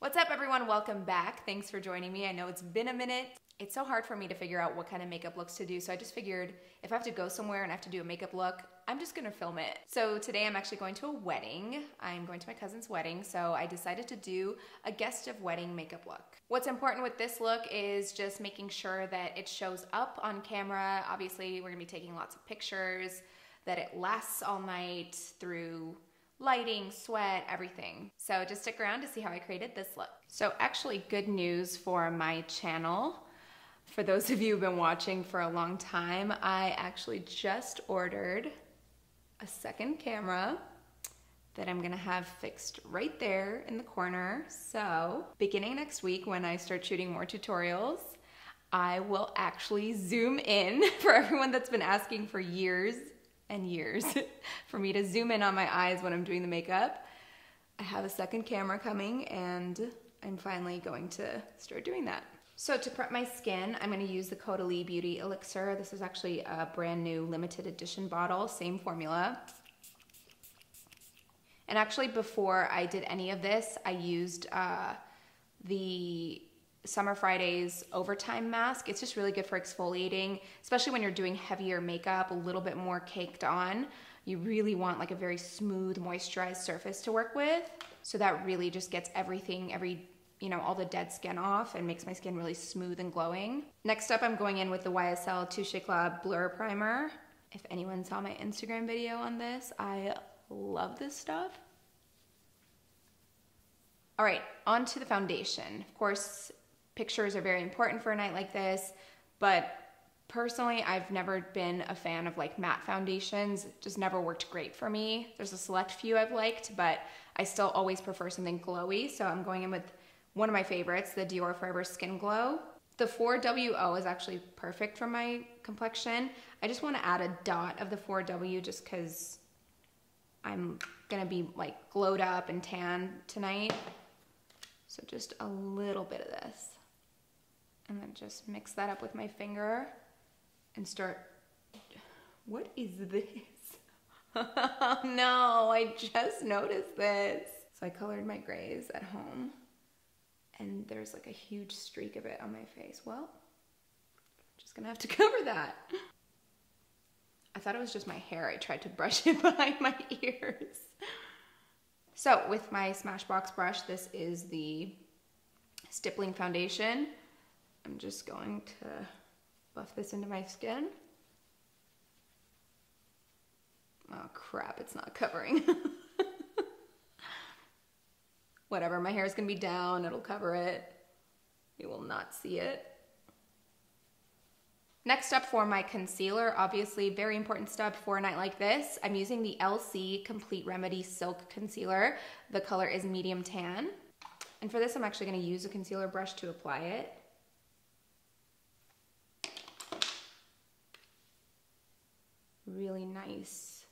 What's up everyone? Welcome back. Thanks for joining me. I know it's been a minute. It's so hard for me to figure out what kind of makeup looks to do, so I just figured if I have to go somewhere and I have to do a makeup look, I'm just gonna film it. So today I'm actually going to a wedding. I'm going to my cousin's wedding, so I decided to do a guest of wedding makeup look. What's important with this look is just making sure that it shows up on camera. Obviously, we're gonna be taking lots of pictures, that it lasts all night through lighting, sweat, everything. So just stick around to see how I created this look. So actually good news for my channel. For those of you who've been watching for a long time, I actually just ordered a second camera that I'm gonna have fixed right there in the corner. So beginning next week when I start shooting more tutorials, I will actually zoom in for everyone that's been asking for years and years for me to zoom in on my eyes when I'm doing the makeup. I have a second camera coming and I'm finally going to start doing that. So to prep my skin, I'm gonna use the Caudalie Beauty Elixir. This is actually a brand new limited edition bottle, same formula. And actually before I did any of this, I used uh, the Summer Fridays overnight mask. It's just really good for exfoliating, especially when you're doing heavier makeup, a little bit more caked on. You really want like a very smooth, moisturized surface to work with. So that really just gets everything, every, you know, all the dead skin off and makes my skin really smooth and glowing. Next up, I'm going in with the YSL Touche Éclat Blur Primer. If anyone saw my Instagram video on this, I love this stuff. All right, on to the foundation. Of course, pictures are very important for a night like this, but personally, I've never been a fan of like matte foundations. It just never worked great for me. There's a select few I've liked, but I still always prefer something glowy. So I'm going in with one of my favorites, the Dior Forever Skin Glow. The 4WO is actually perfect for my complexion. I just want to add a dot of the 4W just because I'm gonna be like glowed up and tan tonight. So just a little bit of this and then just mix that up with my finger and start, what is this? no, I just noticed this. So I colored my grays at home and there's like a huge streak of it on my face. Well, I'm just gonna have to cover that. I thought it was just my hair. I tried to brush it behind my ears. So with my Smashbox brush, this is the stippling foundation. I'm just going to buff this into my skin. Oh crap, it's not covering. Whatever, my hair is gonna be down, it'll cover it. You will not see it. Next up for my concealer, obviously very important step for a night like this. I'm using the Elcie Complete Remedy Silque Concealer. The color is medium tan. And for this, I'm actually gonna use a concealer brush to apply it. Really nice,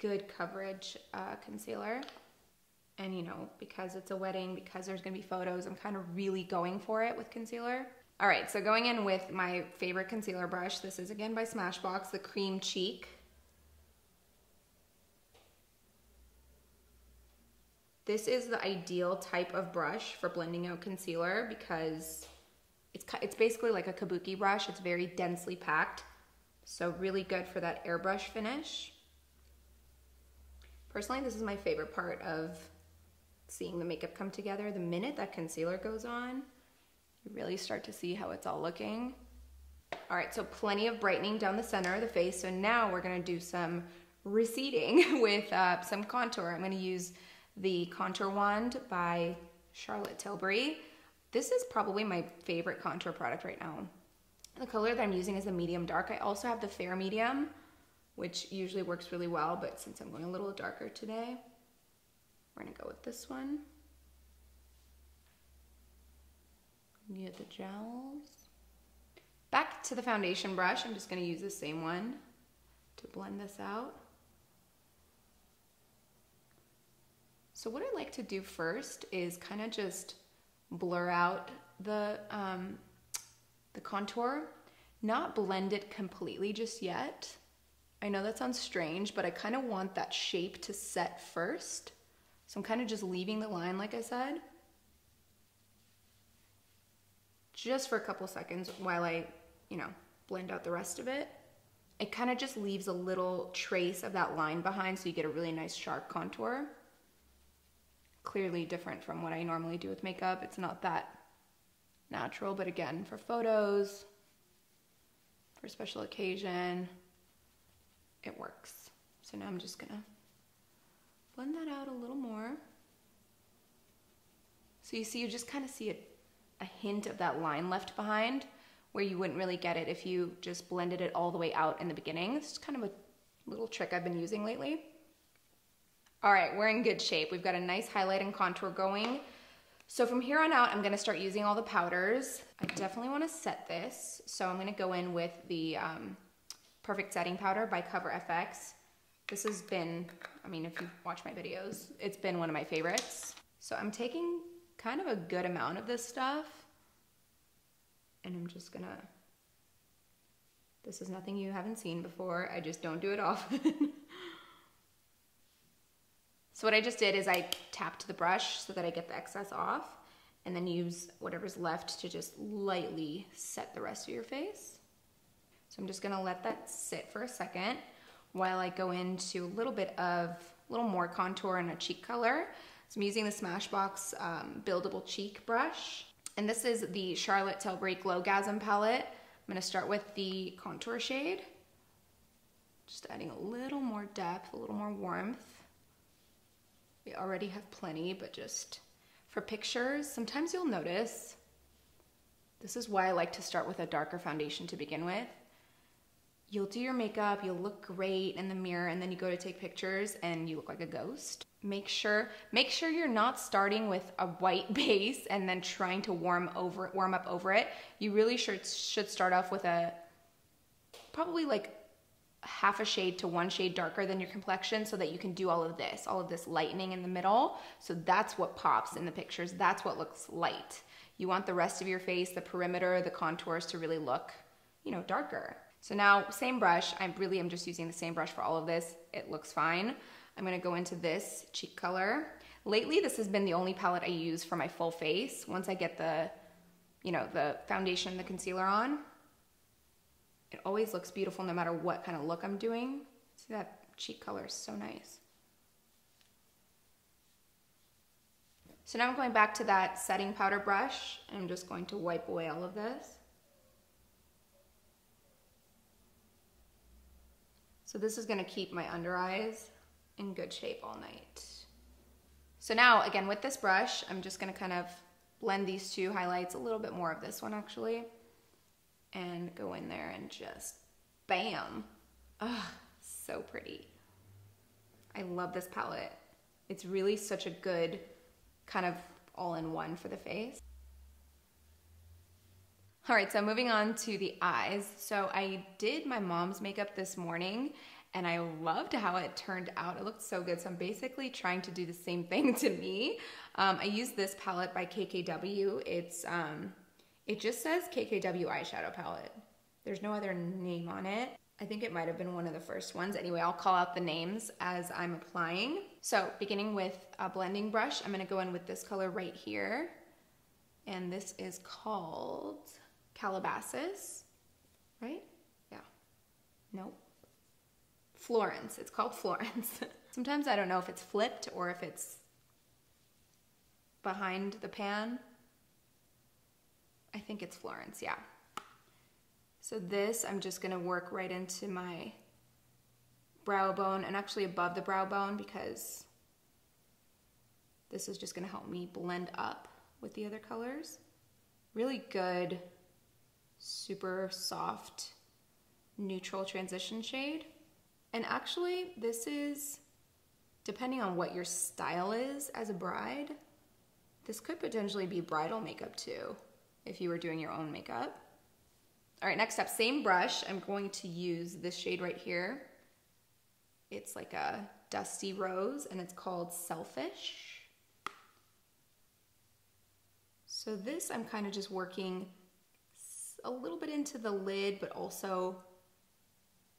good coverage uh, concealer. And you know, because it's a wedding, because there's gonna be photos, I'm kind of really going for it with concealer. All right, so going in with my favorite concealer brush. This is again by Smashbox, the Cream Cheek. This is the ideal type of brush for blending out concealer because it's, it's basically like a kabuki brush. It's very densely packed. So really good for that airbrush finish. Personally, this is my favorite part of seeing the makeup come together. The minute that concealer goes on, you really start to see how it's all looking. All right, so plenty of brightening down the center of the face. So now we're gonna do some receding with uh, some contour. I'm gonna use the Contour Wand by Charlotte Tilbury. This is probably my favorite contour product right now. The color that I'm using is the medium dark. I also have the fair medium, which usually works really well, but since I'm going a little darker today, we're gonna go with this one. Get the jowls. Back to the foundation brush, I'm just gonna use the same one to blend this out. So what I like to do first is kind of just blur out the um, the contour, not blend it completely just yet. I know that sounds strange, but I kind of want that shape to set first. So I'm kind of just leaving the line, like I said. just for a couple seconds while I, you know, blend out the rest of it. It kind of just leaves a little trace of that line behind so you get a really nice sharp contour. Clearly different from what I normally do with makeup. It's not that natural, but again, for photos, for special occasion, it works. So now I'm just gonna blend that out a little more. So you see, you just kind of see a, a hint of that line left behind where you wouldn't really get it if you just blended it all the way out in the beginning. Is kind of a little trick I've been using lately. All right, we're in good shape. We've got a nice highlight and contour going. So from here on out, I'm gonna start using all the powders. I definitely wanna set this. So I'm gonna go in with the um, Perfect Setting Powder by Cover FX. This has been, I mean, if you watch my videos, it's been one of my favorites. So I'm taking kind of a good amount of this stuff and I'm just gonna, this is nothing you haven't seen before. I just don't do it often. So what I just did is I tapped the brush so that I get the excess off and then use whatever's left to just lightly set the rest of your face. So I'm just gonna let that sit for a second while I go into a little bit of, a little more contour and a cheek color. So I'm using the Smashbox um, Buildable Cheek Brush. And this is the Charlotte Tilbury Glowgasm palette. I'm gonna start with the contour shade. Just adding a little more depth, a little more warmth. We already have plenty, but just for pictures, sometimes you'll notice, this is why I like to start with a darker foundation to begin with. You'll do your makeup, you'll look great in the mirror, and then you go to take pictures and you look like a ghost make sure make sure you're not starting with a white base and then trying to warm over warm up over it. You really should should start off with a probably like half a shade to one shade darker than your complexion so that you can do all of this, all of this lightening in the middle. So that's what pops in the pictures. That's what looks light. You want the rest of your face, the perimeter, the contours to really look, you know, darker. So now same brush, I really am just using the same brush for all of this. It looks fine. I'm gonna go into this cheek color. Lately, this has been the only palette I use for my full face. Once I get the, you know, the foundation and the concealer on, it always looks beautiful no matter what kind of look I'm doing. See that cheek color is so nice. So now I'm going back to that setting powder brush. I'm just going to wipe away all of this. So this is gonna keep my under eyes in good shape all night. So now, again, with this brush, I'm just gonna kind of blend these two highlights, a little bit more of this one actually, and go in there and just bam. Ugh, so pretty. I love this palette. It's really such a good kind of all-in-one for the face. All right, so moving on to the eyes. So I did my mom's makeup this morning and I loved how it turned out. It looked so good. So I'm basically trying to do the same thing to me. Um, I use this palette by KKW. It's um, it just says KKW eyeshadow palette. There's no other name on it. I think it might have been one of the first ones. Anyway, I'll call out the names as I'm applying. So beginning with a blending brush, I'm gonna go in with this color right here. And this is called Calabasas, right? Yeah, nope. Florence. It's called Florence. Sometimes I don't know if it's flipped or if it's behind the pan. I think it's Florence, yeah. So this, I'm just gonna work right into my brow bone and actually above the brow bone because this is just gonna help me blend up with the other colors. Really good, super soft, neutral transition shade. And actually, this is, depending on what your style is as a bride, this could potentially be bridal makeup too, if you were doing your own makeup. All right, next up, same brush. I'm going to use this shade right here. It's like a dusty rose and it's called Selfish. So this I'm kind of just working a little bit into the lid, but also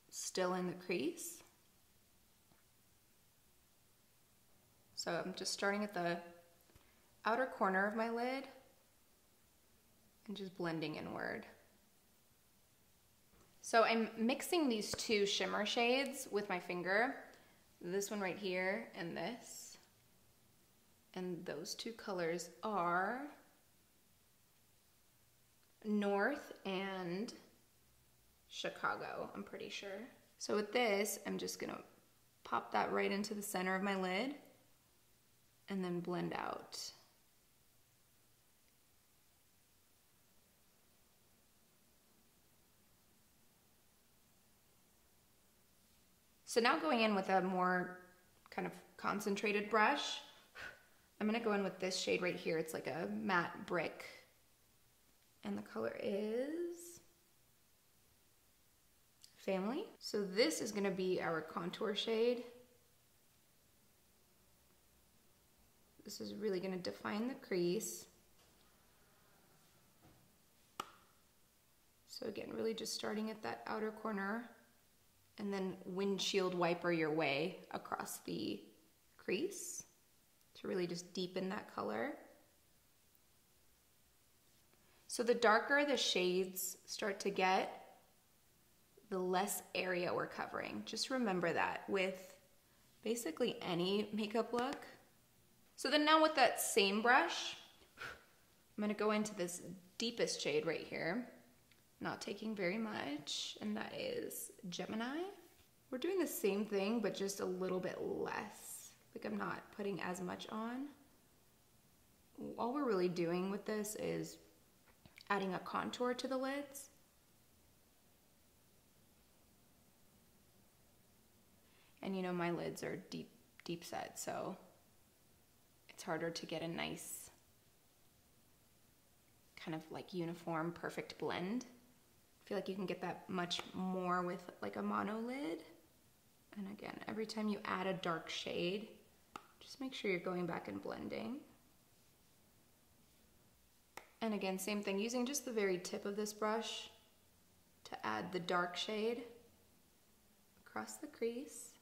still in the crease. So I'm just starting at the outer corner of my lid and just blending inward. So I'm mixing these two shimmer shades with my finger. This one right here and this. And those two colors are North and Chicago, I'm pretty sure. So with this, I'm just gonna pop that right into the center of my lid and then blend out. So now going in with a more kind of concentrated brush, I'm gonna go in with this shade right here. It's like a matte brick. And the color is Family. So this is gonna be our contour shade. This is really gonna define the crease. So again, really just starting at that outer corner and then windshield wiper your way across the crease to really just deepen that color. So the darker the shades start to get, the less area we're covering. Just remember that with basically any makeup look. So then now with that same brush, I'm gonna go into this deepest shade right here not taking very much, and that is Gemini. We're doing the same thing, but just a little bit less. Like I'm not putting as much on. All we're really doing with this is adding a contour to the lids. And you know, my lids are deep, deep set, so it's harder to get a nice kind of like uniform, perfect blend feel like you can get that much more with like a mono lid. And again, every time you add a dark shade, just make sure you're going back and blending. And again, same thing, using just the very tip of this brush to add the dark shade across the crease.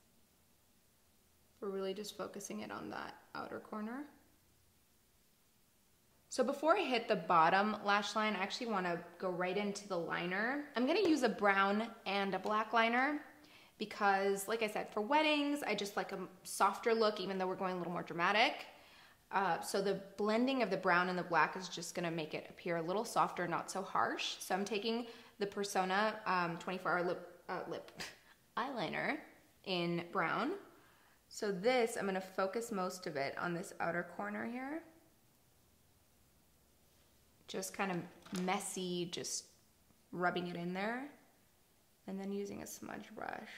We're really just focusing it on that outer corner. So before I hit the bottom lash line, I actually wanna go right into the liner. I'm gonna use a brown and a black liner because like I said, for weddings, I just like a softer look, even though we're going a little more dramatic. Uh, so the blending of the brown and the black is just gonna make it appear a little softer, not so harsh. So I'm taking the Persona um, 24 hour lip, uh, lip eyeliner in brown. So this, I'm gonna focus most of it on this outer corner here just kind of messy, just rubbing it in there. And then using a smudge brush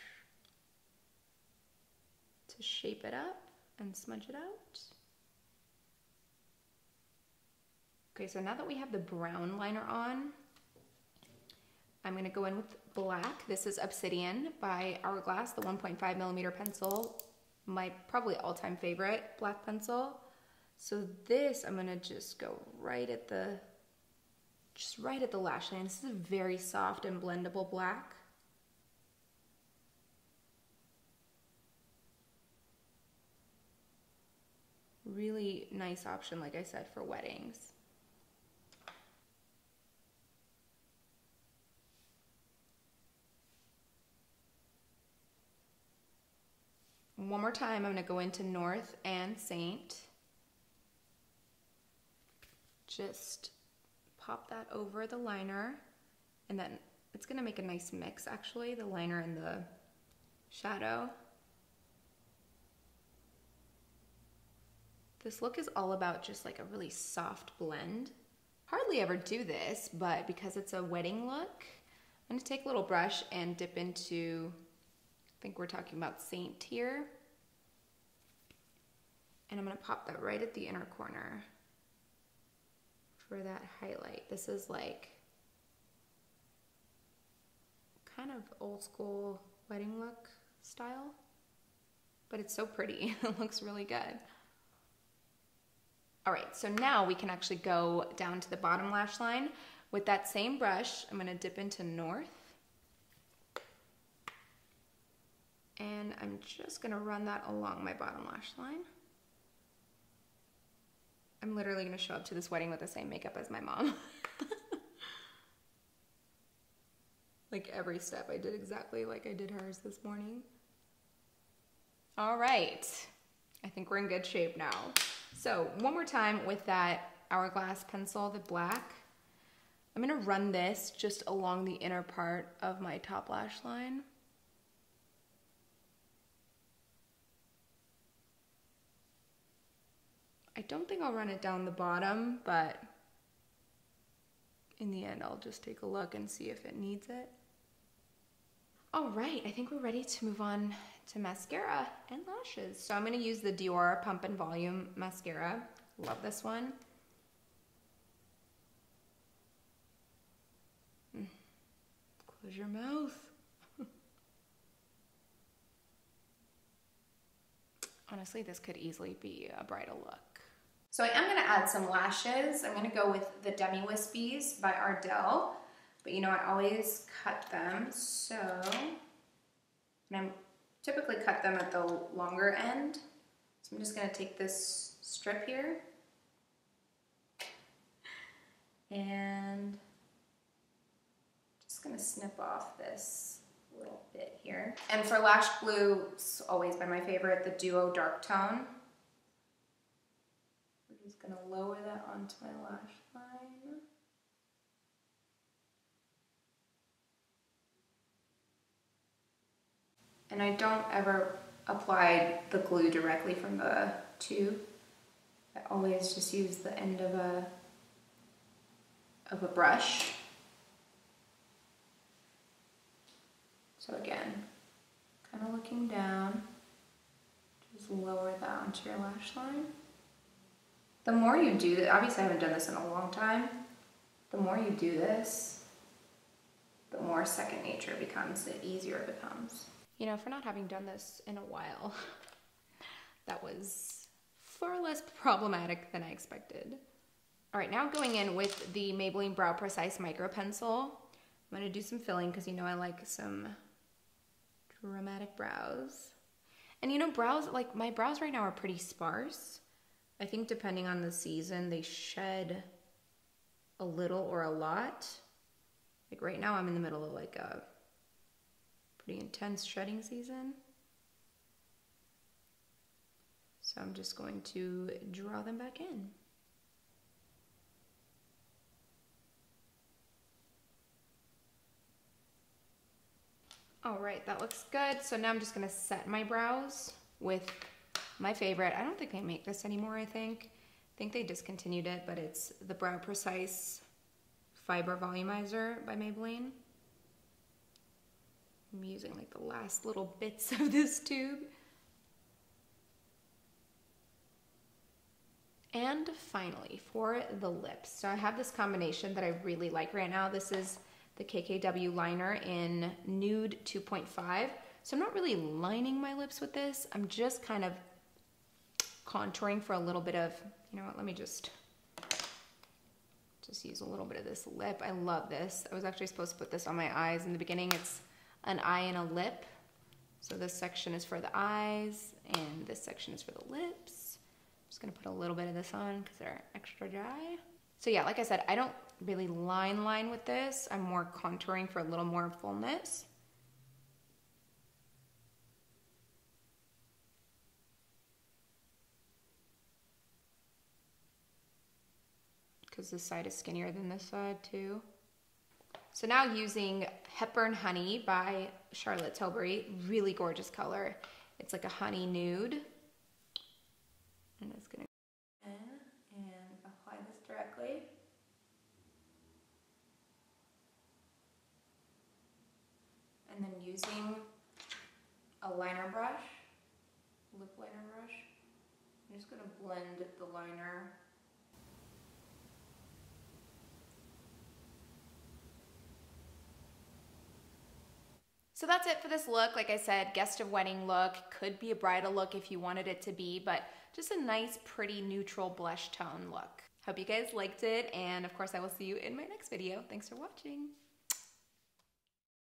to shape it up and smudge it out. Okay, so now that we have the brown liner on, I'm gonna go in with black. This is Obsidian by Hourglass, the 1.5 millimeter pencil. My probably all-time favorite black pencil. So this, I'm gonna just go right at the just right at the lash line. This is a very soft and blendable black. Really nice option, like I said, for weddings. One more time, I'm gonna go into North and Saint. Just pop that over the liner and then it's gonna make a nice mix actually, the liner and the shadow. This look is all about just like a really soft blend. Hardly ever do this, but because it's a wedding look, I'm gonna take a little brush and dip into, I think we're talking about Saint here. And I'm gonna pop that right at the inner corner for that highlight. This is like kind of old school wedding look style, but it's so pretty. it looks really good. All right, so now we can actually go down to the bottom lash line. With that same brush, I'm gonna dip into North. And I'm just gonna run that along my bottom lash line. I'm literally gonna show up to this wedding with the same makeup as my mom. like every step I did exactly like I did hers this morning. All right, I think we're in good shape now. So one more time with that Hourglass pencil, the black. I'm gonna run this just along the inner part of my top lash line. I don't think I'll run it down the bottom, but in the end, I'll just take a look and see if it needs it. All right, I think we're ready to move on to mascara and lashes. So I'm gonna use the Dior Pump and Volume Mascara. Love this one. Mm. Close your mouth. Honestly, this could easily be a bridal look. So I am going to add some lashes. I'm going to go with the Demi Wispies by Ardell. But you know, I always cut them. So, and I'm typically cut them at the longer end. So I'm just going to take this strip here. And just going to snip off this little bit here. And for lash glue, it's always been my favorite, the Duo Dark Tone just gonna lower that onto my lash line. And I don't ever apply the glue directly from the tube. I always just use the end of a of a brush. So again, kind of looking down, just lower that onto your lash line the more you do that, obviously I haven't done this in a long time, the more you do this, the more second nature it becomes, the easier it becomes. You know, for not having done this in a while, that was far less problematic than I expected. All right, now going in with the Maybelline Brow Precise Micro Pencil. I'm gonna do some filling because you know I like some dramatic brows. And you know, brows, like my brows right now are pretty sparse. I think depending on the season, they shed a little or a lot. Like right now, I'm in the middle of like a pretty intense shedding season. So I'm just going to draw them back in. All right, that looks good. So now I'm just gonna set my brows with my favorite, I don't think they make this anymore, I think. I think they discontinued it, but it's the Brow Precise Fiber Volumizer by Maybelline. I'm using like the last little bits of this tube. And finally, for the lips. So I have this combination that I really like right now. This is the KKW liner in Nude 2.5. So I'm not really lining my lips with this. I'm just kind of contouring for a little bit of, you know what, let me just, just use a little bit of this lip. I love this. I was actually supposed to put this on my eyes in the beginning. It's an eye and a lip. So this section is for the eyes and this section is for the lips. I'm just gonna put a little bit of this on because they're extra dry. So yeah, like I said, I don't really line line with this. I'm more contouring for a little more fullness. Because this side is skinnier than this side too. So now using Hepburn Honey by Charlotte Tilbury, really gorgeous color. It's like a honey nude. And it's gonna in and apply this directly. And then using a liner brush, lip liner brush, I'm just gonna blend the liner So that's it for this look. Like I said, guest of wedding look. Could be a bridal look if you wanted it to be, but just a nice, pretty neutral blush tone look. Hope you guys liked it, and of course I will see you in my next video. Thanks for watching.